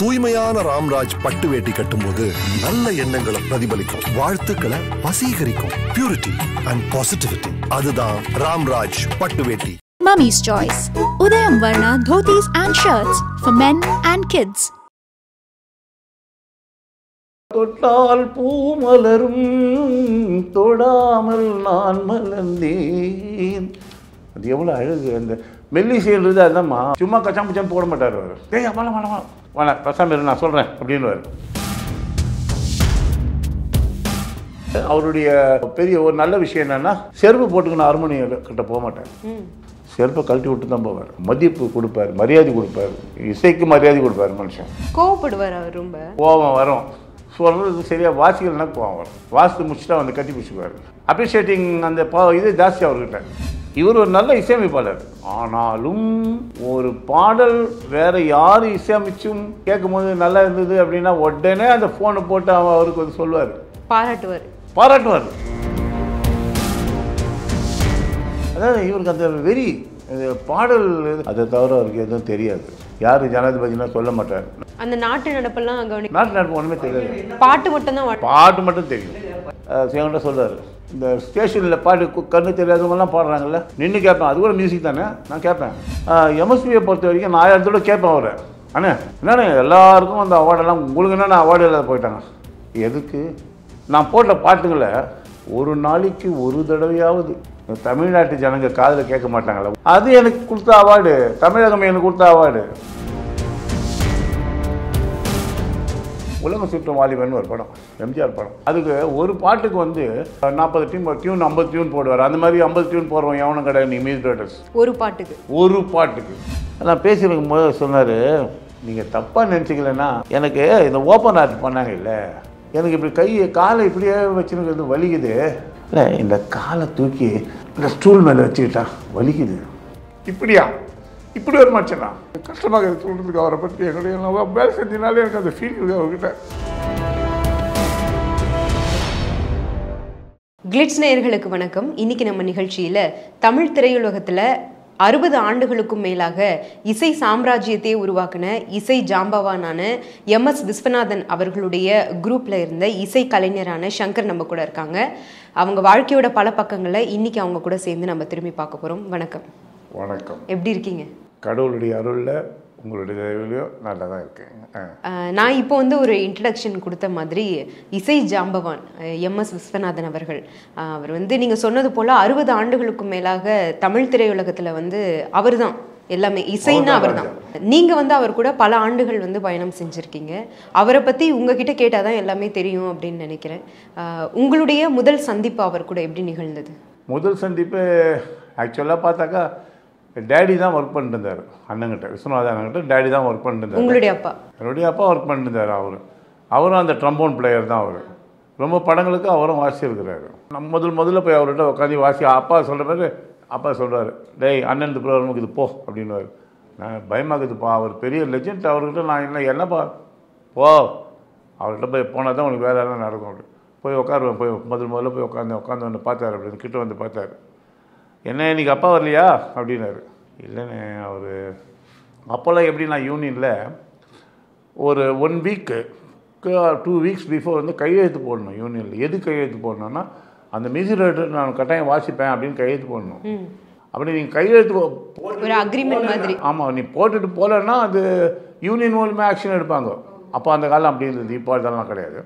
தூய்மையான ராம்ராஜ் பட்டு வேட்டி கட்டும்போது நல்ல எண்ணங்களை பிரதிபலிக்கும். வாழ்த்துக்களை வசீகரிக்கும். பியூரிட்டி அண்ட் பாசிட்டிவிட்டி அதுதான் ராம்ராஜ் பட்டு வேட்டி. Mummy's Choice. Udayam Varna dhotis and shirts for men and kids. தொட்டால் பூ மலரும் தொடாமல் நான் மலர்ந்தேன். அது எவ்வளோ அழகு. அந்த மெல்லிசைன்றது அதாம்மா சும்மா கச்சாம் பச்சாம் போட மாட்டார் அவர். ஏய் வேணாம் வேணாம் வேணாம் பசாம இரு நான் சொல்கிறேன் அப்படின்னுவார் அவருடைய பெரிய ஒரு நல்ல விஷயம் என்னன்னா செருப்பு போட்டுக்கின ஹார்மோனியம் கிட்ட போக மாட்டார். செருப்பை கழட்டி விட்டு தான் போவார். மதிப்பு கொடுப்பார் மரியாதை கொடுப்பார் இசைக்கு மரியாதை கொடுப்பார் மனுஷன். கோவப்படுவார் அவர் ரொம்ப. கோபம் வரும். சொல்கிறது சரியாக வாசிக்கலன்னா கோபம் வரும். வாசித்து முடிச்சுட்டா வந்து கட்டி பிடிச்சிக்குவார். அப்ரிஷியேட்டிங் அந்த இது ஜாஸ்தி அவர்கிட்ட. இவர் ஒரு நல்ல இசையமைப்பாளர். ஆனாலும் ஒரு பாடல் வேற யார் இசையமைச்சும் கேட்கும்போது நல்லா இருந்தது அப்படின்னா உடனே அந்த ஃபோனை போட்டு அவ- அவருக்கு வந்து சொல்லுவார். பாராட்டுவார். பாராட்டுவார். அதாவது இவருக்கு அந்த வெறி பாடல் அதை தவிர அவருக்கு எதுவும் தெரியாது. யார் ஜனாதிபதினா சொல்ல மாட்டார். அந்த நாட்டு நடப்பெல்லாம் நாட்டு நடப்பு ஒன்றுமே தெரியாது. பாட்டு மட்டும் தான் பாட்டு மட்டும் தெரியும். சிவன்கிட்ட சொல்றாரு. இந்த ஸ்டேஷனில் பாட்டு கு- கண்ணு தெரியாதவங்கலாம் பாடுறாங்கல்ல. நின்று கேட்பேன். அது கூட மியூசிக் தானே? நான் கேட்பேன். எம்எஸ்பியை பொறுத்த வரைக்கும் நான் ஆயிரத்தோட கேட்பேன் அவரை. அண்ணே என்னண்ணே எல்லாருக்கும் அந்த அவார்டெல்லாம் உங்களுக்கு என்னென்ன அவார்டு இல்லாத போயிட்டாங்க? எதுக்கு? நான் போட்ட பாட்டுங்களை ஒரு நாளைக்கு ஒரு தடவையாவது தமிழ்நாட்டு ஜனங்க காதில் கேட்க மாட்டாங்களா அது எனக்கு கொடுத்த அவார்டு தமிழகம் எனக்கு கொடுத்த அவார்டு உலகம் சுற்றும் வாலிபன் ஒரு படம் எம்ஜிஆர் படம். அதுக்கு ஒரு பாட்டுக்கு வந்து நாற்பது டியூன் டியூன் ஐம்பது டியூன் போடுவார். அந்த மாதிரி ஐம்பது டியூன் போடுறோம் எவனும் கிடையாது நீ மியூசிக் டைரக்டர்ஸ் ஒரு பாட்டுக்கு. ஒரு பாட்டுக்கு. நான் பேசியிருக்கும் போது சொன்னார் நீங்கள் தப்பாக நினச்சிக்கலன்னா எனக்கு இந்த ஓப்பன் ஆர்ட் பண்ணாங்க இல்லை. எனக்கு இப்படி கையை காலை இப்படியே வச்சுருக்கிறது வலிக்குது. இல்லை இந்த காலை தூக்கி இந்த ஸ்டூல் மேலே வச்சுக்கிட்டா வலிக்குது. இப்படியா? இப்படி ஒரு மனுஷனா கஷ்டமாக இருக்கு சொல்கிறதுக்கு அவரை பற்றி என்னுடைய வேலை செஞ்சனாலே எனக்கு அந்த ஃபீல் இருக்கு அவர்கிட்ட. கிளிட்ஸ் நேயர்களுக்கு வணக்கம். இன்னைக்கு நம்ம நிகழ்ச்சியில தமிழ் திரையுலகத்துல அறுபது ஆண்டுகளுக்கும் மேலாக இசை சாம்ராஜ்யத்தை உருவாக்கின இசை ஜாம்பவானான எம் எஸ் விஸ்வநாதன் அவர்களுடைய குரூப்ல இருந்த இசை கலைஞரான சங்கர் நம்ம கூட இருக்காங்க. அவங்க வாழ்க்கையோட பல பக்கங்களை இன்னைக்கு அவங்க கூட சேர்ந்து நம்ம திரும்பி பார்க்க போறோம். வணக்கம். வணக்கம். எப்படி இருக்கீங்க? கடவுளுடைய அருளில் உங்களுடைய தயவுலையும் நல்லா தான் இருக்கேன் நான் இப்போ வந்து ஒரு இன்ட்ரடக்ஷன் கொடுத்த மாதிரி இசை ஜாம்பவான் எம் எஸ் விஸ்வநாதன் அவர்கள். அவர் வந்து நீங்கள் சொன்னது போல் அறுபது ஆண்டுகளுக்கும் மேலாக தமிழ் திரையுலகத்தில் வந்து அவர்தான். எல்லாமே இசைன்னா அவர்தான் நீங்க வந்து அவர் கூட பல ஆண்டுகள் வந்து பயணம் செஞ்சிருக்கீங்க. அவரை பத்தி உங்ககிட்ட கேட்டாதான் எல்லாமே தெரியும் அப்படின்னு நினைக்கிறேன். உங்களுடைய முதல் சந்திப்பு அவர் கூட எப்படி நிகழ்ந்தது? முதல் சந்திப்பு ஆக்சுவலாக பார்த்தாக்கா டேடி தான் ஒர்க் பண்ணிட்டு இருந்தார் அண்ணங்கிட்ட விஸ்வநாத அண்ணங்கிட்ட டேடி தான் ஒர்க் பண்ணிட்டு இருந்தார் உங்களுடைய அப்பா? என்னுடைய அப்பா ஒர்க் பண்ணிட்டு இருந்தார் அவர். அவரும் அந்த ட்ரம்போன் பிளேயர் தான் அவர். ரொம்ப படங்களுக்கு அவரும் வாசிச்சிருக்கிறாரு நம்ம முதல் முதல்ல போய் அவர்கிட்ட உட்காந்து வாசி அப்பா சொல்கிற மாதிரி அப்பா சொல்றாரு டேய் அண்ணன் இந்த ப்ரோக்ராமுக்கு இது போ அப்படின்னுவார். நான் பயமாக்குதுப்பா அவர் பெரிய லெஜெண்ட் அவர்கிட்ட நான் என்ன என்னப்பா? போ. அவர்கிட்ட போய் போனால் தான் உனக்கு வேலை எல்லாம் நடக்கும் அப்படி. போய் உட்காருவேன் போய் முதல் முதல்ல போய் உட்காந்து உட்காந்து வந்து பார்த்தாரு அப்படின்னு கிட்ட வந்து பார்த்தாரு. என்ன இன்னைக்கு அப்பா வரலையா? அப்படின்னாரு. இல்லைண்ணே அவர் அப்போல்லாம் எப்படி நான் யூனியனில் ஒரு one week two weeks before வந்து கையெழுத்து போடணும் யூனியனில் எது கையெழுத்து போடணும்னா அந்த மியூசிக் டைரக்டர் நான் கட்டாயம் வாசிப்பேன் அப்படின்னு கையெழுத்து போடணும். அப்படி நீங்கள் கையெழுத்து போட்டு அக்ரிமெண்ட் மாதிரி. ஆமாம் நீ போட்டுட்டு போகலன்னா அது யூனியன் மூலமாக ஆக்ஷன் எடுப்பாங்க. அப்போ அந்த காலம் அப்படி இருந்தது இப்போ அதெல்லாம் கிடையாது.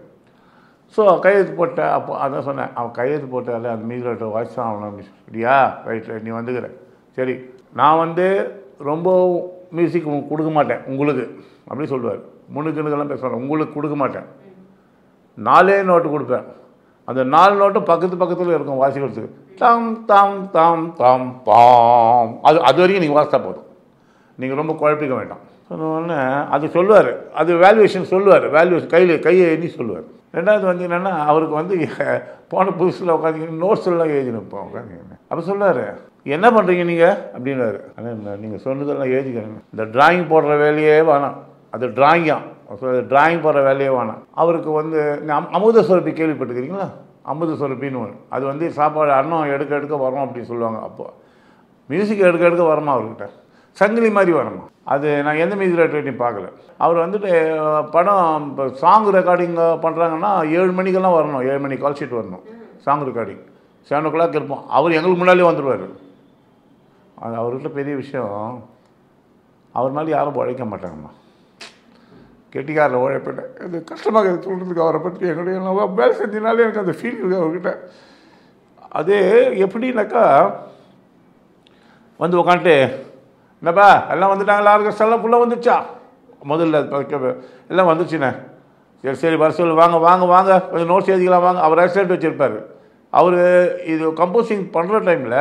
ஸோ கையெழுத்து போட்ட அப்போ அதான் சொன்னேன். அவன் கையெழுத்து போட்டால அந்த மீதில் வாய்ஸ் தான் ஆகணும் அப்படின்னு அப்படியா ரைட் ரைட் நீ வந்துக்கிற. சரி. நான் வந்து ரொம்ப மியூசிக் கொடுக்க மாட்டேன். உங்களுக்கு. அப்படி சொல்லுவார். முன்னுக்குனுக்கெல்லாம் பேசுவார். உங்களுக்கு கொடுக்க மாட்டேன். நாலே நோட்டு கொடுப்பேன். அந்த நாலு நோட்டும் பக்கத்து பக்கத்தில் இருக்கும் வாசிக்கிறதுக்கு. தாம் தாம் தாம் தாம் பாம். அது அது வரைக்கும் நீங்கள் வாசித்தா போதும். நீங்கள் ரொம்ப குழப்பிக்க வேண்டாம். சொன்னோடனே அது சொல்லுவார். அது வேல்யூவேஷன் சொல்லுவார். வேல்யூவேஷன் கையில் கையை எண்ணி சொல்லுவார். ரெண்டாவது வந்து என்னென்னா அவருக்கு வந்து போன புதுசில் உட்காந்துக்கிட்டு நோட்ஸ் எல்லாம் எழுதினு இப்போ உட்காந்து அப்போ சொல்லார் என்ன பண்ணுறீங்க நீங்கள் அப்படின்னாரு. ஆனால் நீங்கள் சொன்னதெல்லாம் எழுதிக்கிறேங்க. இந்த டிராயிங் போடுற வேலையே வேணாம். அது டிராயிங்கா டிராயிங் போடுற வேலையே வேணாம். அவருக்கு வந்து அம்- அமுத சுரப்பி கேள்விப்பட்டுக்கிறீங்களா அமுத சுரப்பின்னு ஒன்று அது வந்து சாப்பாடு அன்னம் எடுக்க எடுக்க வரோம் அப்படின்னு சொல்லுவாங்க அப்போது மியூசிக் எடுக்க எடுக்க வரமா அவர்கிட்ட? சங்கிலி மாதிரி வரணும். அது நான் எந்த மியூசிக் டைரக்டரையும் பார்க்கல. அவர் வந்துட்டு படம் இப்போ சாங் ரெக்கார்டிங் பண்ணுறாங்கன்னா ஏழு மணிக்கெல்லாம் வரணும். ஏழு மணி கால் ஷீட் வரணும். Song recording seven o'clock இருப்போம். அவர் எங்களுக்கு முன்னாலே வந்துடுவார் அது அவர்கிட்ட பெரிய விஷயம். அவர் மாதிரி யாரும் உழைக்க மாட்டாங்கம்மா. கெட்டிக்காரில் உழைப்பிட்டேன் இது கஷ்டமாக இருக்குது சொல்கிறதுக்கு அவரை பற்றி எங்களுடைய வேலை செஞ்சினாலே எனக்கு அந்த ஃபீல் இருக்குது அவர்கிட்ட. அது எப்படின்னாக்கா வந்து உக்காந்துட்டு என்னப்பா எல்லாம் வந்துட்டாங்களா? ஆர்கெஸ்ட்ரெல்லாம் ஃபுல்லாக வந்துச்சா? முதல்ல எல்லாம் வந்துச்சுண்ணே. சரி சரி வர சொல்லு. வாங்க வாங்க வாங்க. கொஞ்சம் நோட்ஸ் எழுதிக்கலாம் வாங்க. அவர் அசிஸ்டன்ட் வச்சுருப்பார். அவர் இது கம்போசிங் பண்ணுற டைமில்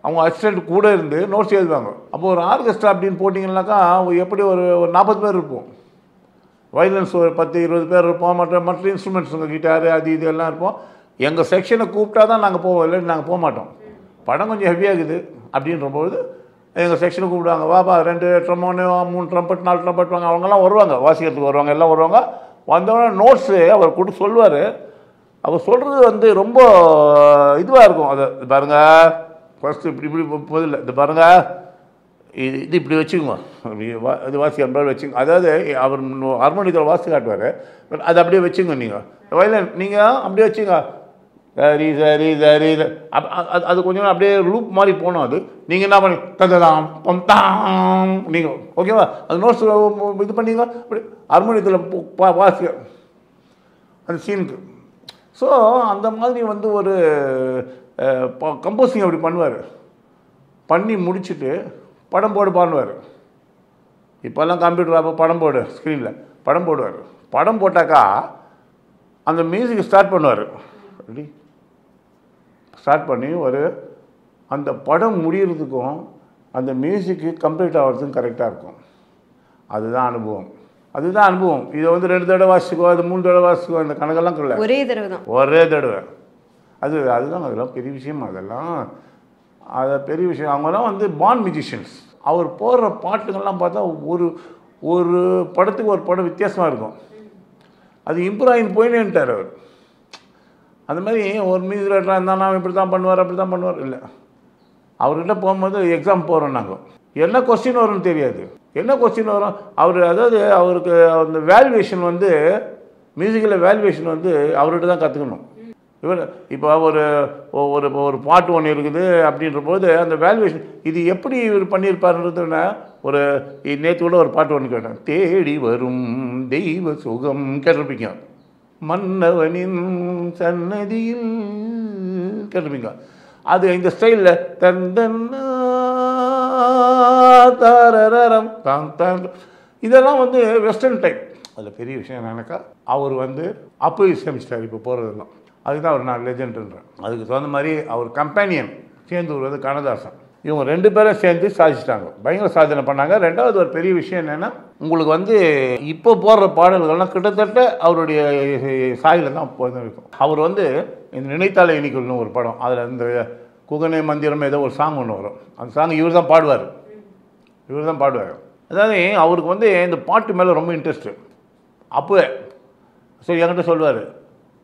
அவங்க அசிஸ்டன்ட் கூட இருந்து நோட்ஸ் எழுதுவாங்க. அப்போ ஒரு ஆர்கெஸ்ட்ரா அப்படின்னு போட்டிங்கன்னாக்கா எப்படி ஒரு ஒரு நாற்பது பேர் இருப்போம். வயலன்ஸ் ஒரு பத்து இருபது பேர் இருப்போம். மற்ற மற்ற இன்ஸ்ட்ருமெண்ட்ஸுங்க கிட்டார் அது இது எல்லாம் இருப்போம். எங்கள் செக்ஷனை கூப்பிட்டா தான் நாங்கள் போவோம். இல்லைன்னு நாங்கள் போக மாட்டோம். படம் கொஞ்சம் ஹெவியாகுது அப்படின்றபோது எங்கள் செக்ஷனுக்கு கூப்பிடுவாங்க வாப்பா ரெண்டு ட்ரம்மோனு மூணு ட்ரம்பட் நாலு ட்ரம்பட் வாங்க அவங்கெல்லாம் வருவாங்க வாசிக்கிறதுக்கு வருவாங்க எல்லாம் வருவாங்க. வந்தவொடனே நோட்ஸு அவர் கொடுத்து சொல்லுவார். அவர் சொல்கிறது வந்து ரொம்ப இதுவாக இருக்கும். அது இது பாருங்கள் ஃபஸ்ட்டு இப்படி இப்படி போதில்லை. இது பாருங்கள் இது இது இப்படி வச்சுக்குங்க. வா இது வாசி மாதிரி வச்சுங்க அதாவது அவர் ஹார்மோனியத்தில் வாசி காட்டுவார். பட் அதை அப்படியே வச்சுங்க நீங்கள் வயலின் நீங்கள் அப்படியே வச்சுங்க சரி சரி சரி. அது அது கொஞ்சம் அப்படியே லூப் மாதிரி போகணும் அது. நீங்கள் என்ன பண்ணி தந்ததாம் பம் தாம் நீங்கள் ஓகேவா அது நோட்ஸ் இது பண்ணீங்க அப்படி ஹார்மோனியத்தில் வாசி அந்த சீனுக்கு ஸோ அந்த மாதிரி வந்து ஒரு கம்போசிங் அப்படி பண்ணுவார். பண்ணி முடிச்சுட்டு படம் போடு பாடுவார். இப்போல்லாம் கம்ப்யூட்டர் அப்போ படம் போடு ஸ்க்ரீனில் படம் போடுவார். படம் போட்டாக்கா அந்த மியூசிக் ஸ்டார்ட் பண்ணுவார். ரெடி ஸ்டார்ட் பண்ணி ஒரு அந்த படம் முடியறதுக்கும் அந்த மியூசிக்கு கம்ப்ளீட் ஆகிறதுக்கும் கரெக்டாக இருக்கும். அதுதான் அனுபவம். அதுதான் அனுபவம். இதை வந்து ரெண்டு தடவை வாசிக்கோ அது மூணு தடவை வாசிக்கோ இந்த கணக்கெல்லாம் இல்லை ஒரே தடவை தான். ஒரே தடவை. அது அதுதான் அதெல்லாம் பெரிய விஷயம். அதெல்லாம் அது பெரிய விஷயம். அவங்கெல்லாம் வந்து பான் மியூசிஷியன்ஸ் அவர் போடுற பாட்டுங்கள்லாம் பார்த்தா ஒரு ஒரு படத்துக்கு ஒரு படம் வித்தியாசமாக இருக்கும். அது இம்ப்ரூவ் ஆகி போயினேன்ட்டார் அவர். அந்த மாதிரி ஒரு மியூசிக் ரைட்டராக இருந்தானா இப்படி தான் பண்ணுவார் அப்படி தான் பண்ணுவார். இல்லை. அவர்கிட்ட போகும்போது எக்ஸாம் போகிறோம் நாங்கள் என்ன கொஸ்டின் வரும்னு தெரியாது. என்ன கொஸ்டின் வரும்? அவர் அதாவது அவருக்கு அந்த வேல்யூவேஷன் வந்து மியூசிக்கில் வேல்யூவேஷன் வந்து அவர்கிட்ட தான் கற்றுக்கணும் இவர் இப்போ ஒரு ஒரு ஒரு பாட்டு ஒன்று இருக்குது அப்படின்ற போது அந்த வேல்யூவேஷன் இது எப்படி இவர் பண்ணியிருப்பாருன்றதுன்னா ஒரு நேற்று கூட ஒரு பாட்டு ஒன்று கேட்டேன். தேடி வரும் தெய்வ சுகம் கேட்டிருப்பீங்க. மன்னவனின் சன்னதியில். கேட்டுப்பீங்களா அது இந்த ஸ்டைலில். தந்தரம் தான் தான் இதெல்லாம் வந்து வெஸ்டர்ன் டைப். அதில் பெரிய விஷயம் என்னன்னாக்கா அவர் வந்து அப்போ இசையமைச்சிட்டார் இப்போ போகிறதெல்லாம் அதுதான் அவர் நான் லெஜெண்டுன்றேன். அதுக்கு தகுந்த மாதிரி அவர் கம்பேனியன் சேர்ந்து வருவது கண்ணதாசன். இவங்க ரெண்டு பேரும் சேர்ந்து சாதிச்சிட்டாங்க. பயங்கர சாதனை பண்ணாங்க. ரெண்டாவது ஒரு பெரிய விஷயம் என்னென்னா உங்களுக்கு வந்து இப்போ போடுற பாடல்கள்லாம் கிட்டத்தட்ட அவருடைய சாயில் தான் இருக்கும். அவர் வந்து இந்த நினைத்தாலே இனிக்கல்னு ஒரு படம். அதில் இந்த குகனை மந்திரம் ஏதோ ஒரு சாங் ஒன்று வரும். அந்த சாங் இவர் தான் பாடுவார். இவர் தான் பாடுவார். அதாவது அவருக்கு வந்து இந்த பாட்டு மேலே ரொம்ப இன்ட்ரெஸ்ட்டு அப்போவே. ஸோ என்கிட்ட சொல்லுவார்.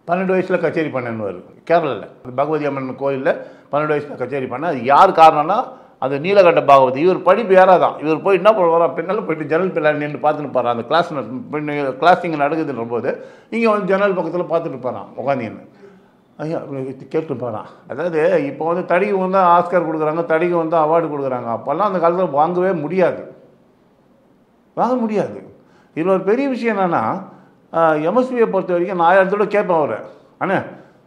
பன்னெண்டு வயசில் கச்சேரி பண்ணேன்னுவார் கேரளாவில் பகவதி அம்மன் கோயிலில் பன்னெண்டு வயசில் கச்சேரி பண்ண அது யார் காரணம்னா அந்த நீலகண்ட பாகவதி. இவர் படிப்பு யாராக தான். இவர் போய் என்ன பண்ணுவார் பின்னால் போயிட்டு ஜன்னல் பிள்ளை நின்று பார்த்துட்டு போகிறான் அந்த கிளாஸ் கிளாஸ் இங்கே நடக்குதுன்ற போது இங்கே வந்து ஜன்னல் பக்கத்தில் பார்த்துட்டு போகிறான் உட்காந்தின்னு ஐயா கேட்டு போகிறான் அதாவது இப்போ வந்து தடிக்கு வந்து ஆஸ்கர் கொடுக்குறாங்க தடிக்கு வந்து அவார்டு கொடுக்குறாங்க. அப்போல்லாம் அந்த காலத்தில் வாங்கவே முடியாது. வாங்க முடியாது. இதில் ஒரு பெரிய விஷயம் என்னென்னா எம்எஸ்பியை பொறுத்த வரைக்கும் நான் ஆயிரம் தடவை கேட்பேன் அவர். அண்ணே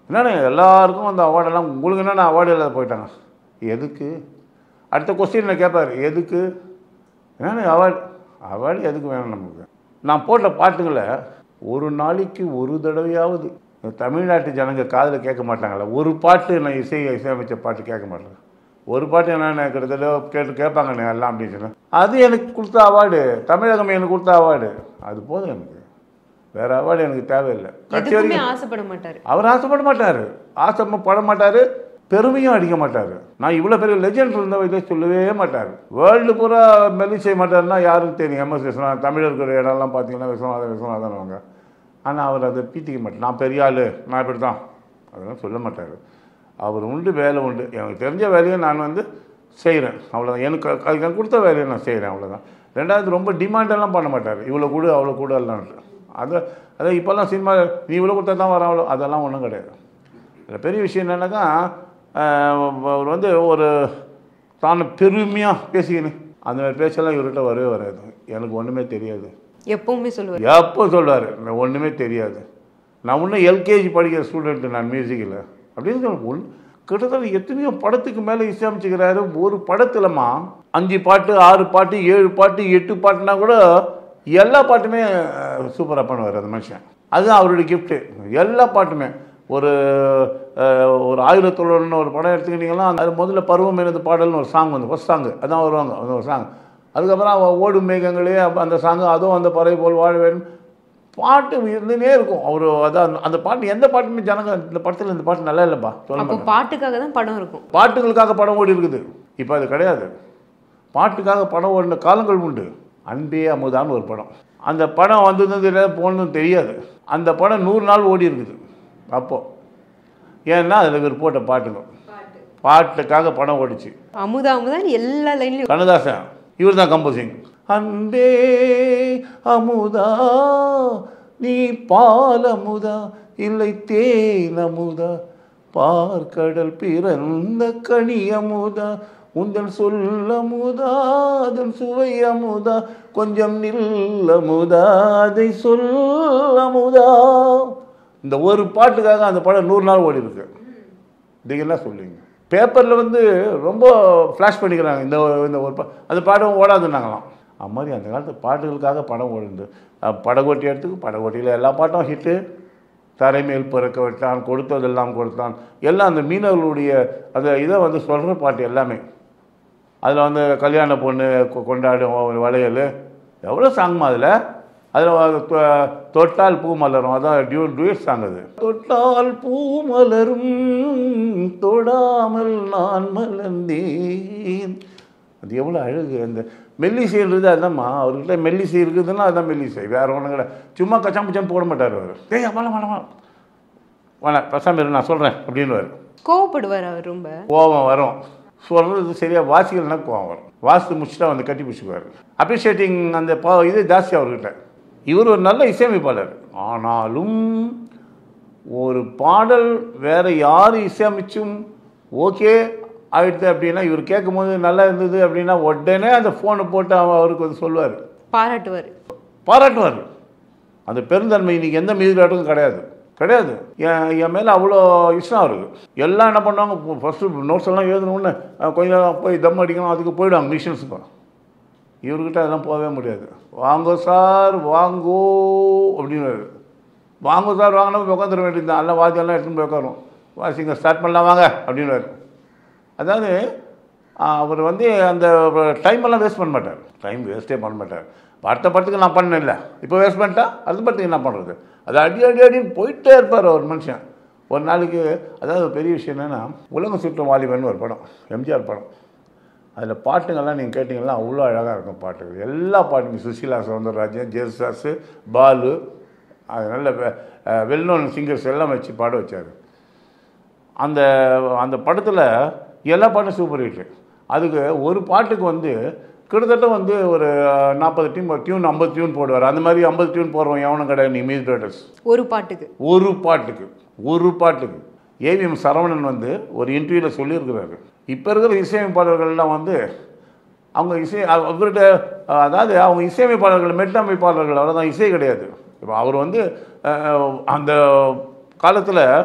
என்னண்ணே எல்லாருக்கும் அந்த அவார்டெல்லாம் உங்களுக்கு என்னென்ன அவார்டு இல்லாத போயிட்டாங்க? எதுக்கு? அடுத்த கொஸ்டினில் கேட்பார்? எதுக்கு? என்னென்ன அவார்டு அவார்டு எதுக்கு வேணும் நமக்கு? நான் போட்ட பாட்டுங்களை ஒரு நாளைக்கு ஒரு தடவையாவது தமிழ்நாட்டு ஜனங்க காதில் கேட்க மாட்டாங்களே ஒரு பாட்டு நான் இசை இசையமைச்ச பாட்டு கேட்க மாட்டேன் ஒரு பாட்டு என்னென்ன கிட்டத்தட்ட கேட்டு கேட்பாங்கண்ணே எல்லாம் அப்படின்னு சொன்னேன் அது எனக்கு கொடுத்த அவார்டு தமிழகம் எனக்கு கொடுத்த அவார்டு அது போதும் எனக்கு. வேற அவார்டு எனக்கு தேவையில்லை. கட்சி வரைக்கும் ஆசைப்பட மாட்டாரு. அவர் ஆசைப்பட மாட்டார். ஆசைப்பட மாட்டார். பெருமையும் அடிக்க மாட்டார். நான் இவ்வளோ பெரிய லெஜெண்ட் இருந்த இதை சொல்லவே மாட்டார். வேர்ல்டு பூரா மெலி செய்ய மாட்டாருன்னா யாருக்கு தெரியும். எம்எஸ் விஸ்வநாதன் தமிழ் இருக்கிற இடம்லாம் பார்த்தீங்கன்னா விஸ்வநாதன் விஸ்வநாதன் அவங்க. ஆனால் அவர் அதை பீத்திக்க மாட்டார். நான் பெரிய ஆள். நான் இப்படி தான் அதெல்லாம் சொல்ல மாட்டார். அவர் உண்டு வேலை உண்டு. எனக்கு தெரிஞ்ச வேலையை நான் வந்து செய்கிறேன் அவ்வளோதான் எனக்கு அது எனக்கு கொடுத்த வேலையை நான் செய்கிறேன் அவ்வளோதான் ரெண்டாவது ரொம்ப டிமாண்டெல்லாம் பண்ண மாட்டார். இவ்வளோ கொடு அவ்வளோ கொடு எல்லாம் அது அதை இப்போல்லாம் சினிமா நீ இவ்வளோ கொடுத்தா தான் வர அவ்வளோ அதெல்லாம் ஒன்றும் கிடையாது. இதில் பெரிய விஷயம் என்னன்னாக்கா அவர் வந்து ஒரு தான் பெருமையாக பேசிக்கின்னு அந்த மாதிரி பேச்செல்லாம் இவர்கிட்ட வரவே வராது. எனக்கு ஒன்றுமே தெரியாது. எப்பவுமே சொல்லுவார். எப்போ சொல்வார் எனக்கு ஒன்றுமே தெரியாது. நான் இன்னும் எல்கேஜி படிக்கிற ஸ்டூடெண்ட்டு நான் மியூசிக்கில் அப்படின்னு சொல்ல ஒன் கிட்டத்தட்ட எத்தனையோ படத்துக்கு மேலே இசையமைச்சுக்கிறாரு. ஒரு படத்துலமா அஞ்சு பாட்டு ஆறு பாட்டு ஏழு பாட்டு எட்டு பாட்டுனா கூட எல்லா பாட்டுமே சூப்பராக பண்ணுவார் அந்த மனுஷன். அதுதான் அவருடைய கிஃப்ட்டு எல்லா பாட்டுமே. ஒரு ஒரு ஆயுதத்தோழன்னு ஒரு படம் எடுத்துக்கிட்டிங்கன்னா அது முதல்ல பருவம் எனது பாடல்னு ஒரு சாங் வந்து ஃபஸ்ட் சாங் அதான் வருவாங்க அந்த ஒரு சாங் அதுக்கப்புறம் அவன் ஓடும் மேகங்களே அந்த சாங் அதுவும் அந்த பறவை போல் வாழ வேண்டும். பாட்டு இருந்துனே இருக்கும். அவர் அதான் அந்த- பாட்டு எந்த பாட்டுமே ஜனங்க இந்த படத்தில் இந்த பாட்டு நல்லா இல்லைப்பா. சொல்ல பாட்டுக்காக தான் படம் இருக்கும். பாட்டுகளுக்காக படம் ஓடி இருக்குது இப்போ அது கிடையாது. பாட்டுக்காக படம் ஓடின காலங்கள் உண்டு. அன்பே அமுதான்னு ஒரு படம். அந்த படம் வந்தது தெரியாது போனதும் தெரியாது. அந்த படம் நூறு நாள் ஓடி இருக்குது. அப்போது ஏன்னா அதில் இவர் போட்ட பாட்டுங்க. பாட்டுக்காக படம் ஓடிச்சு. அமுதா அமுதான் எல்லா லைன்லயும் கண்ணதாசன். இவர் தான் கம்போசிங் அன்பே அமுதா நீ பால் அமுதா இல்லை தேன் அமுதா பார்க்கடல் பிறந்த கனி அமுதா உந்தன் சொல்ல அமுதா அதன் சுவை அமுதா கொஞ்சம் நில் அமுதா அதை சொல்ல அமுதா இந்த ஒரு பாட்டுக்காக அந்த படம் நூறு நாள் ஓடி இருக்கு. நீங்கள் சொல்லுவீங்க பேப்பரில் வந்து ரொம்ப ஃப்ளாஷ் பண்ணிக்கிறாங்க. இந்த இந்த ஒரு பா- அந்த பாடம் ஓடாதுன்னாங்களாம். அது மாதிரி அந்த காலத்து பாட்டுகளுக்காக படம் ஓடுது படகோட்டி எடுத்துக்கு படகோட்டியில் எல்லா பாட்டும் ஹிட்டு தரைமேல் பிறக்க விட்டான் கொடுத்ததெல்லாம் கொடுத்தான். எல்லாம் அந்த மீனவர்களுடைய அந்த இதை வந்து சொல்கிற பாட்டு எல்லாமே. அதில் வந்து கல்யாண பொண்ணு கொ- கொண்டாடும் ஒரு வளையல். எவ்வளோ சாங்மா அதில்? அதில் தொட்டால் பூ மலரும். அதான் டியூ டியூட் சாங் அது. தொட்டால் பூ மலரும் தொடாமல் நான் மலர்ந்தேன். அது எவ்வளோ அழகு. அந்த மெல்லிசை இருக்குது அதான்மா. அவர்கிட்ட மெல்லிசை இருக்குதுன்னா அதான் மெல்லிசை. வேற ஒன்றும் கிடையாது. சும்மா கச்சாம் பச்சாம் போட மாட்டார் அவர். ஏய் வேணாம் வேணாம் வேணாம் பசாம நான் சொல்கிறேன் அப்படின்னுவார். கோவப்படுவார் அவர் ரொம்ப. கோபம் வரும். சொல்கிறது சரியாக வாசிக்கலைன்னா கோபம் வரும். வாசித்து முடிச்சுட்டா வந்து கட்டி பிடிச்சிக்குவார். அப்ரிஷியேட்டிங் அந்த பா இது ஜாஸ்தி அவர்கிட்ட. இவர் ஒரு நல்ல இசையமைப்பாளர். ஆனாலும் ஒரு பாடல் வேற யார் இசையமைச்சும் ஓகே ஆயிடுது அப்படின்னா இவர் கேட்கும்போது நல்லா இருந்தது அப்படின்னா உடனே அந்த ஃபோனை போட்டு அவ- அவருக்கு வந்து சொல்லுவார். பாராட்டுவார். பாராட்டுவார். அந்த பெருந்தன்மை இன்னைக்கு எந்த மியூசிக் கிடையாது. கிடையாது. என் என் மேலே அவ்வளோ இஷ்டம் இருக்குது எல்லாம் என்ன பண்ணுவாங்க ஃபஸ்ட்டு நோட்ஸ் எல்லாம் எழுதணுன்னு கொஞ்சம் போய் தம் அடிக்கணும் அதுக்கு போயிடுவாங்க மிஷின்ஸுக்கு இவர்கிட்ட அதெல்லாம் போகவே முடியாது. வாங்கோ சார் வாங்கோ அப்படின்னு வாங்கோ சார் வாங்கினா உட்காந்துட வேண்டியது தான். எல்லாம் வாத்தியெல்லாம் எடுத்துன்னு போய் உட்காரும் வாசிங்க ஸ்டார்ட் பண்ணலாம் வாங்க அப்படின்னு அதாவது அவர் வந்து அந்த டைமெல்லாம் வேஸ்ட் பண்ண மாட்டார். டைம் வேஸ்ட்டே பண்ண மாட்டார். அடுத்த படத்துக்கு நான் பண்ணேன் இல்லை இப்போ வேஸ்ட் பண்ணிட்டா அடுத்த படத்துக்கு என்ன பண்ணுறது அது அடி அடி அடின்னு போயிட்டே இருப்பார் ஒரு மனுஷன். ஒரு நாளைக்கு அதாவது பெரிய விஷயம் என்னென்னா உலகம் சுற்றும் வாலிபன் ஒரு படம் எம்ஜிஆர் படம். அதில் பாட்டுங்கள்லாம் நீங்கள் கேட்டிங்கன்னா அவ்வளோ அழகாக இருக்கும் பாட்டுகள். எல்லா பாட்டுமே சுஷீலா சவுந்தரராஜன் ஜெயசுதாஸ் பாலு அது நல்ல வெல் நோன் சிங்கர்ஸ் எல்லாம் வச்சு பாட வச்சார். அந்த அந்த படத்தில் எல்லா பாட்டும் சூப்பர் ஹிட்டு அதுக்கு ஒரு பாட்டுக்கு வந்து கிட்டத்தட்ட வந்து ஒரு நாற்பது டியூன் டியூன் ஐம்பது டியூன் போடுவார். அந்த மாதிரி ஐம்பது டியூன் போடுறோம் எவனும் கிடையாது. நீ மியூசிக் டேரக்டர்ஸ் ஒரு பாட்டுக்கு. ஒரு பாட்டுக்கு. ஒரு பாட்டுக்கு. ஏவிஎம் சரவணன் வந்து ஒரு இன்டர்வியூவில் சொல்லியிருக்கிறாரு. இப்போ இருக்கிற இசையமைப்பாளர்கள்லாம் வந்து அவங்க இசை அவ- அவர்கிட்ட அதாவது அவங்க இசையமைப்பாளர்கள் மெட்டமைப்பாளர்கள் அவ்வளோதான் இசை கிடையாது. இப்போ அவர் வந்து அந்த காலத்தில்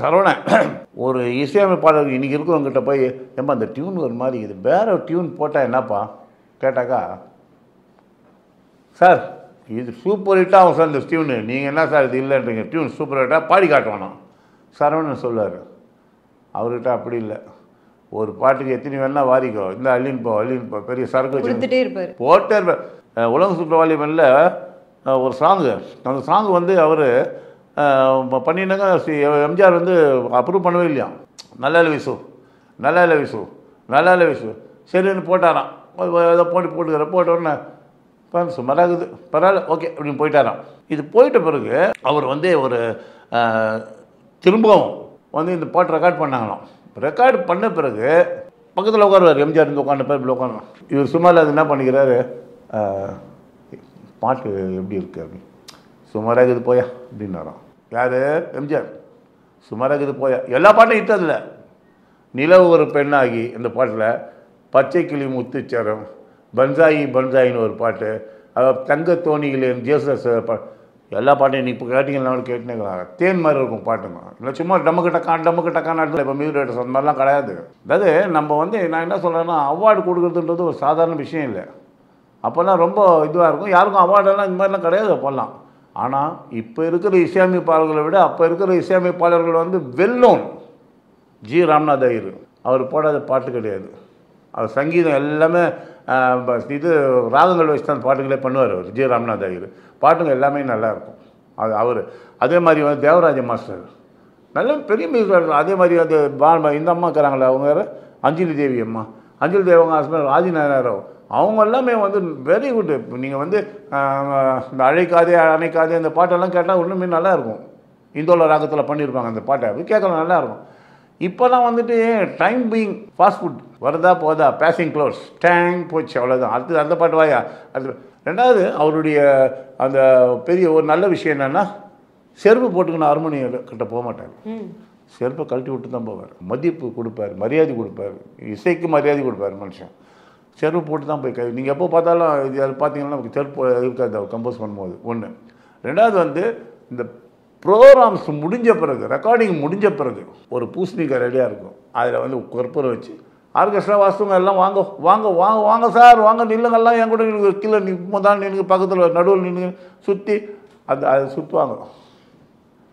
சரவணன் ஒரு இசையமைப்பாளர் இன்னைக்கு இருக்கிறவங்ககிட்ட போய் ஏம்மா அந்த டியூன் ஒரு மாதிரி இது வேற டியூன் போட்டால் என்னப்பா? கேட்டாக்கா சார் இது சூப்பர் ஹிட்டாக ஆகும் சார் இந்த டியூனு நீங்கள் என்ன சார் இது இல்லைன்றீங்க. டியூன் சூப்பர் ஹிட்டாக பாடி காட்டுவானா சரவணன் சொல்லுவார் அவர்கிட்ட அப்படி இல்லை. ஒரு பாட்டுக்கு எத்தனை வேணா வாரிக்கோ. இந்த அள்ளின்னு போ அள்ளின்னு போ. பெரிய சரக்கு வச்சு கொடுத்துட்டே இருப்பார். போட்டே இருப்பார். உலக சுற்றுவாலிமனில் ஒரு சாங்கு அந்த சாங் வந்து அவர் பண்ணினாங்க எம்ஜிஆர் வந்து அப்ரூவ் பண்ணவே இல்லையா நல்லா இல்லை விசு. நல்லா இல்லை விசு. நல்லா இல்லை விசு. சரின்னு போட்டாராம். ஏதோ போட்டு போட்டுக்கிற போட்டோன்னே உடனே இருக்குது பரவாயில்ல ஓகே அப்படின்னு போயிட்டாராம். இது போயிட்ட பிறகு அவர் வந்து ஒரு திரும்பவும் வந்து இந்த பாட்டு ரெக்கார்ட் பண்ணாங்களாம். ரெக்கார்டு பண்ண பிறகு பக்கத்தில் உட்காருவார் எம்ஜிஆர் இருந்து உட்காந்துப்பார் இப்படி உட்காந்து இவர் சும்மா அது என்ன பண்ணிக்கிறாரு? பாட்டு எப்படி இருக்கு அப்படி சுமாராக இருக்குது போயா அப்படின்னாராம். யார்? எம்ஜிஆர். சுமாராக இருக்குது போயா. எல்லா பாட்டும் ஹிட் அதில் நிலவு ஒரு பெண்ணாகி இந்த பாட்டில். பச்சை கிளி முத்துச்சரம் பன்சாயி பன்சாயின்னு ஒரு பாட்டு அதாவது தங்க தோணிகளின் ஜேசஸ் பா எல்லா பாட்டையும் நீ இப்போ கேட்டிங்கன்னா கேட்டுனே தேன் மாதிரி இருக்கும் பாட்டுங்க இல்லை சும்மா டம்மு டக்கான் டம்மு டக்கான் இடத்துல இப்போ மியூசிக் ரைட்டர்ஸ் அந்த மாதிரிலாம் கிடையாது. அதாவது நம்ம வந்து நான் என்ன சொல்கிறேன்னா அவார்டு கொடுக்குறதுன்றது ஒரு சாதாரண விஷயம் இல்லை. அப்போல்லாம் ரொம்ப இதுவாக இருக்கும். யாருக்கும் அவார்டெல்லாம் இந்த மாதிரிலாம் கிடையாது அப்போல்லாம். ஆனால் இப்போ இருக்கிற இசையமைப்பாளர்களை விட அப்போ இருக்கிற இசையமைப்பாளர்கள் வந்து வெல்லோன் ஜி. ராம்நாத் ஐயர். அவர் போடாத பாட்டு கிடையாது. அவர் சங்கீதம் எல்லாமே இது ராகங்கள் வச்சு தான் பாட்டுகளே பண்ணுவார் அவர் ஜி ராம்நாத் ஐயர் பாட்டுங்க எல்லாமே நல்லாயிருக்கும் அது அவர். அதே மாதிரி வந்து தேவராஜ மாஸ்டர். நல்ல பெரிய மியூசிக் அதே மாதிரி வந்து பா இந்த அம்மா இருக்கிறாங்களே அவங்க வேறு? அஞ்சலி தேவி அம்மா. அஞ்சலி தேவங்க அவங்க ஹஸ்பண்ட் ராஜி நாயனாரோ அவங்க எல்லாமே வந்து வெரி குட் நீங்கள் வந்து இந்த அழைக்காதே அணைக்காதே இந்த பாட்டெல்லாம் கேட்டால் ஒன்றுமே நல்லாயிருக்கும் இந்தோல ராகத்தில் பண்ணியிருப்பாங்க அந்த பாட்டை. அது கேட்கலாம் நல்லாயிருக்கும் இப்போலாம் வந்துட்டு டைம் பீயிங் ஃபாஸ்ட் ஃபுட் வருதா போதா? பேசிங் க்ளோஸ் டேங் போச்சு அவ்வளோதான் அடுத்து அந்த பாட்டு வாயா? அது ரெண்டாவது அவருடைய அந்த பெரிய ஒரு நல்ல விஷயம் என்னென்னா செருப்பு போட்டுக்கின அருமணி கிட்ட போக மாட்டார். செருப்பை கழட்டி விட்டு தான் போவார். மதிப்பு கொடுப்பார் மரியாதை கொடுப்பார். இசைக்கு மரியாதை கொடுப்பார் மனுஷன். செருப்பு போட்டு தான் போய் கை நீங்கள் எப்போ பார்த்தாலும் இது பார்த்தீங்கன்னா நமக்கு செருப்பு இருக்காது அவர் கம்போஸ் பண்ணும்போது. ஒன்று ரெண்டாவது வந்து இந்த ப்ரோக்ராம்ஸ் முடிஞ்ச பிறகு ரெக்கார்டிங் முடிஞ்ச பிறகு ஒரு பூசணிக்காய் ரெடியாக இருக்கும். அதில் வந்து கற்பூரம் வச்சு ஆர்கெஸ்ட்ரா வாசவங்க எல்லாம் வாங்க வாங்க வாங்க வாங்க சார் வாங்க நில்லுங்கெல்லாம் என் கூட நின்று கீழே நிற்போம் தான் நின்று பக்கத்தில் நடுவில் நின்று சுற்றி அது அது சுற்றுவாங்க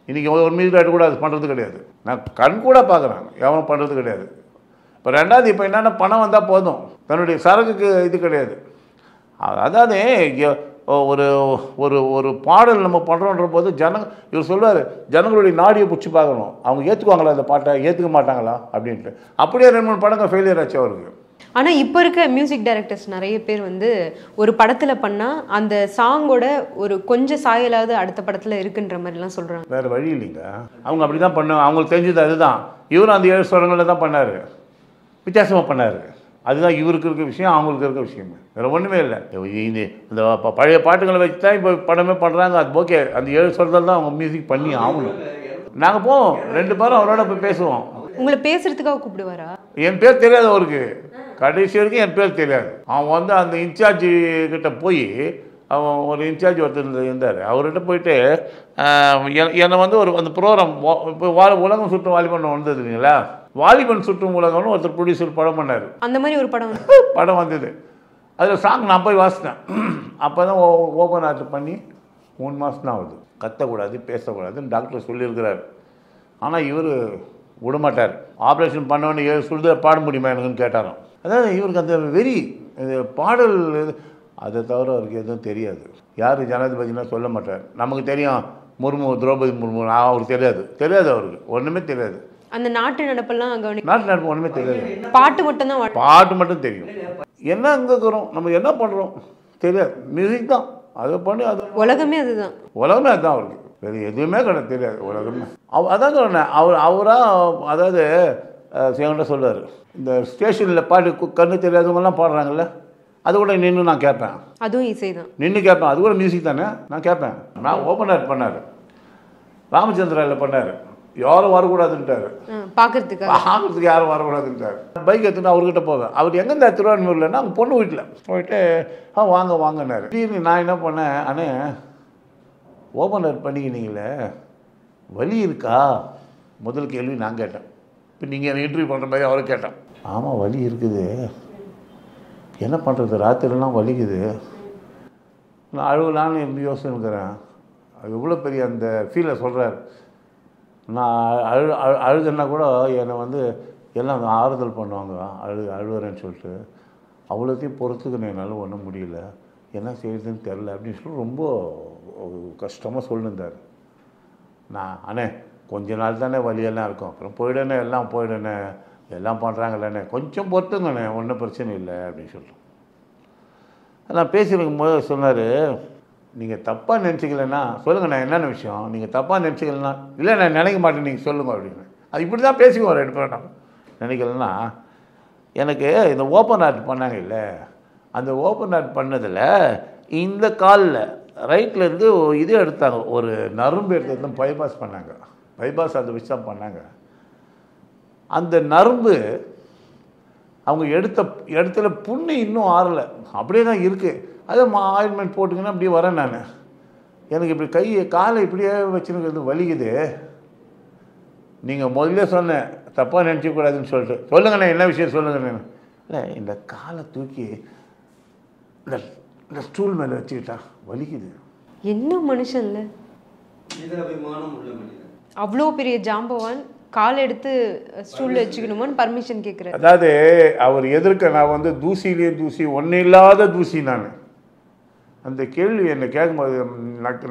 இன்றைக்கி ஒரு மியூசிக் கூட அது பண்ணுறது கிடையாது. நான் கண் கூட பார்க்குறேன் எவனும் பண்ணுறது கிடையாது. இப்போ ரெண்டாவது இப்போ என்னென்ன பணம் வந்தால் போதும்? தன்னுடைய சரக்குக்கு இது கிடையாது. அதாவது ஒரு ஒரு ஒரு பாடல் நம்ம பண்ணுறோன்ற போது ஜனங்க இவர் சொல்லுவார் ஜனங்களுடைய நாடியை பிடிச்சி பார்க்கணும். அவங்க ஏற்றுக்குவாங்களா இந்த பாட்டை? ஏற்றுக்க மாட்டாங்களா? அப்படின்ட்டு. அப்படியே ரெண்டு மூணு படங்கள் ஃபெயிலியர் ஆச்சு அவருக்கு. ஆனா இப்போ இருக்க மியூசிக் டைரக்டர்ஸ் நிறைய பேர் வந்து ஒரு படத்துல பண்ணா அந்த சாங்கோட ஒரு கொஞ்சம் சாயலாவது அடுத்த படத்துல இருக்குன்ற மாதிரிலாம் சொல்றாங்க. வேறு வழி இல்லைங்க. அவங்க அப்படி தான் பண்ண அவங்களுக்கு தெரிஞ்சது அதுதான். இவரும் அந்த ஏழு ஸ்வரங்களில் தான் பண்ணார். வித்தியாசமாக பண்ணார். அதுதான் இவருக்கு இருக்க விஷயம் அவங்களுக்கு இருக்க விஷயம். வேறு ஒன்றுமே இல்லை. இந்த இந்த ப- பழைய பாட்டுகளை வச்சு தான் இப்போ படமே பண்ணுறாங்க அது ஓகே அந்த ஏழு ஸ்வரத்தில் தான் அவங்க மியூசிக் பண்ணி ஆகணும். நாங்கள் போவோம். ரெண்டு பேரும் அவரோட போய் பேசுவோம். உங்களை பேசுறதுக்காக கூப்பிடுவாரா? என் பேர் தெரியாது அவருக்கு. கடைசி வரைக்கும் என் பேர் தெரியாது. அவன் வந்து அந்த இன்சார்ஜ் கிட்ட போய் அவன் ஒரு இன்சார்ஜ் ஒருத்தர் இருந்த- இருந்தார். அவர்கிட்ட போயிட்டு என்னை வந்து ஒரு அந்த ப்ரோக்ராம் இப்போ வா உலகம் சுற்றும் வந்தது இல்லைங்களா? வாலிபன் சுற்றும் உலகம்னு ஒருத்தர் ப்ரொடியூசர் படம் பண்ணார். அந்த மாதிரி ஒரு படம் படம் வந்தது. அதில் சாங் நான் போய் வாசித்தேன் அப்போ தான் ஓப்பன் ஆர்ட் பண்ணி மூணு மாதம் தான் ஆகுது. கத்தக்கூடாது பேசக்கூடாதுன்னு டாக்டர் சொல்லியிருக்கிறார். ஆனால் இவர் விடமாட்டார். ஆப்ரேஷன் பண்ணவொடனே ஏழு சொல்லுத பாட முடியுமா எனக்குன்னு கேட்டாராம். அதாவது இவருக்கு அந்த வெறி இது பாடல் அதை தவிர அவருக்கு எதுவும் தெரியாது. யார் ஜனாதிபதினா சொல்ல மாட்டார். நமக்கு தெரியும் முர்மு திரௌபதி முர்மு அவருக்கு தெரியாது. தெரியாது அவருக்கு. ஒன்றுமே தெரியாது. அந்த நாட்டு நடப்பெல்லாம் கவனி நாட்டு நடப்பு ஒன்றுமே தெரியாது. பாட்டு மட்டும் தான் பாட்டு மட்டும் தெரியும். என்ன அங்கே இருக்கிறோம்? நம்ம என்ன பண்ணுறோம் தெரியாது. மியூசிக் தான். அதை பண்ணி அது உலகமே அதுதான். உலகமே அதுதான் அவருக்கு. வேறு எதுவுமே கிடையாது தெரியாது. உலகமே. அவ அதான் சொன்னேன். அவர் அவராக அதாவது என்கிட்ட சொல்றாரு. இந்த ஸ்டேஷனில் பாட்டு கண்ணு தெரியாதவங்கலாம் பாடுறாங்கல்ல அது கூட நின்று நான் கேட்பேன். அதுவும் இசைதான். நின்று கேட்பேன். அது கூட மியூசிக் தானே? நான் கேட்பேன். நான் ஓப்பனர் பண்ணார். ராமச்சந்திராவில் பண்ணார். யாரும் வரக்கூடாதுன்ட்டாரு ஆ, பாக்குறதுக்காக. ஆகிறதுக்கு யாரும் வரக்கூடாதுன்ட்டார் பைக் எடுத்துன்னு அவர்கிட்ட போவேன். அவர் எங்கேருந்தா திருவான்மூர்லன்னா அவங்க பொண்ணு வீட்டில் போயிட்டு ஆ வாங்க வாங்கினாரு திடீர்னு நான் என்ன பண்ணேன்? அண்ணே ஓப்பனர் பண்ணிக்கினீங்களே. வலி இருக்கா? முதல் கேள்வி நான் கேட்டேன். இப்போ நீங்கள் என்னை இன்டர்வியூ பண்ணுற மாதிரி அவரை கேட்டேன். ஆமாம் வலி இருக்குது. என்ன பண்ணுறது ராத்திரிலாம் வலிக்குது. நான் அழுவலான்னு இருந்து யோசனைக்கிறேன். அது எவ்வளோ பெரிய அந்த ஃபீலை சொல்கிறார் நான் அழு அழு அழுதுன்னா கூட என்னை வந்து எல்லாம் ஆறுதல் பண்ணுவாங்க. அழு அழுவுறேன்னு சொல்லிட்டு. அவ்வளோத்தையும் பொறுத்துக்கணும் என்னால் ஒன்றும் முடியல. என்ன செய்யுதுன்னு தெரில அப்படின்னு சொல்லி ரொம்ப கஷ்டமாக சொல்லியிருந்தார் நான் அண்ணே கொஞ்ச நாள் தானே வலியெல்லாம் இருக்கும். அப்புறம் போயிடனே எல்லாம் போயிடனே எல்லாம் பண்ணுறாங்கல்லண்ணே கொஞ்சம் பொறுத்துங்கண்ணே ஒன்றும் பிரச்சனை இல்லை அப்படின்னு சொல்லிட்டு நான் பேசியிருக்கும் போது சொன்னார் நீங்கள் தப்பாக நினச்சிக்கலன்னா சொல்லுங்கண்ணா என்னென்ன விஷயம்? நீங்கள் தப்பாக நினச்சிக்கலன்னா இல்லை நான் நினைக்க மாட்டேன் நீங்கள் சொல்லுங்க அப்படின்னு. அது இப்படி தான் பேசிக்குவோம் ரெண்டு பேரும் நாங்கள் நினைக்கலன்னா எனக்கு இந்த ஓப்பன் ஆர்ட் பண்ணாங்க இல்லை. அந்த ஓப்பன் ஆர்ட் பண்ணதில் இந்த காலில் ரைட்லேருந்து இருந்து இது எடுத்தாங்க. ஒரு நரம்பு எடுத்து பைபாஸ் பண்ணாங்க. பைபாஸ் அதை வச்சு தான் பண்ணாங்க. அந்த நரம்பு அவங்க எடுத்த இடத்துல புண்ணு இன்னும் ஆறலை. அப்படியே தான் இருக்குது அதே ஆயின்மெண்ட் போட்டுங்கன்னா அப்படியே வரேன் நான். எனக்கு இப்படி கையை காலை இப்படியே வச்சுருக்கிறது வலிக்குது. நீங்கள் முதல்ல சொன்னேன் தப்பாக நினச்சிக்கூடாதுன்னு சொல்லிட்டு. சொல்லுங்கண்ணே என்ன விஷயம் சொல்லுங்கண்ணே? இல்லை இந்த காலை தூக்கி இந்த இந்த ஸ்டூல் மேலே வச்சுக்கிட்டா வலிக்குது. என்ன மனுஷன்ல? மனிதன். அவ்வளோ பெரிய ஜாம்பவான். கால் எடுத்து ஸ்டூல்ல வச்சுக்கணுமான்னு பர்மிஷன் கேட்குறேன் அதாவது அவர் எதிர்க்க நான் வந்து தூசியிலே தூசி ஒன்றும் இல்லாத தூசி நான். அந்த கேள்வி என்னை கேட்கும்போது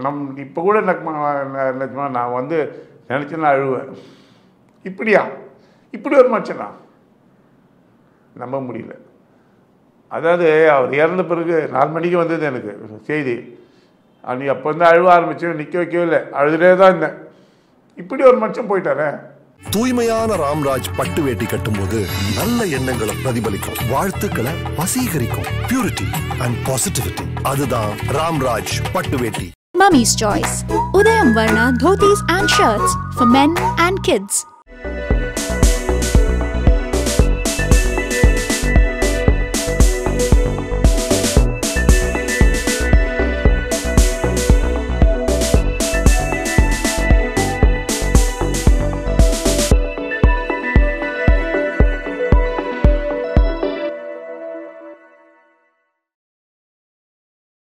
நம் இப்போ கூட நக்மா நிஜமா நான் வந்து நினச்சேன்னா அழுவேன். இப்படியா? இப்படி ஒரு மனுஷனா? நம்ப முடியல. அதாவது அவர் இறந்த பிறகு நாலு மணிக்கு வந்தது எனக்கு செய்தி. அன்னைக்கு அப்போ வந்து அழுவ ஆரம்பிச்சு நிற்க வைக்கவே இல்லை. அழுதுகிட்டே தான் இருந்தேன். இப்படி ஒரு மனுஷன் போயிட்டாரே. தூய்மையான ராம்ராஜ் பட்டு வேட்டி கட்டும்போது நல்ல எண்ணங்களை பிரதிபலிக்கும் வாழ்த்துக்களை வசீகரிக்கும் பியூரிட்டி அண்ட் பாசிட்டிவிட்டி அதுதான் ராம்ராஜ் பட்டு வேட்டி Mummy's Choice. Udayam Varna dhotis and shirts for men and kids.